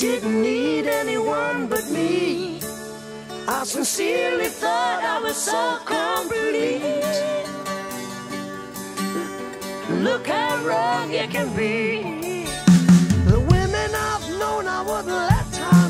didn't need anyone but me. I sincerely thought I was so complete. Look how wrong it can be. The women I've known I wouldn't let time.